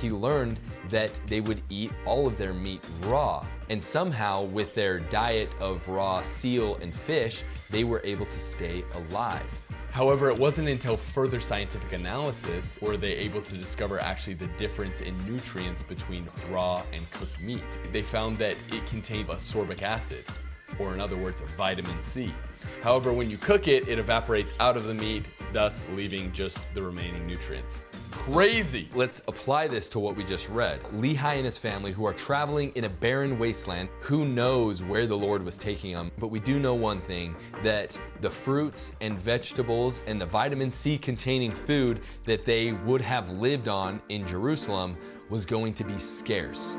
he learned that they would eat all of their meat raw. And somehow, with their diet of raw seal and fish, they were able to stay alive. However, it wasn't until further scientific analysis were they able to discover actually the difference in nutrients between raw and cooked meat. They found that it contained ascorbic acid, or in other words, vitamin C. However, when you cook it, it evaporates out of the meat, thus leaving just the remaining nutrients. Crazy! Let's apply this to what we just read. Lehi and his family, who are traveling in a barren wasteland, who knows where the Lord was taking them? But we do know one thing that the fruits and vegetables and the vitamin C containing food that they would have lived on in Jerusalem was going to be scarce.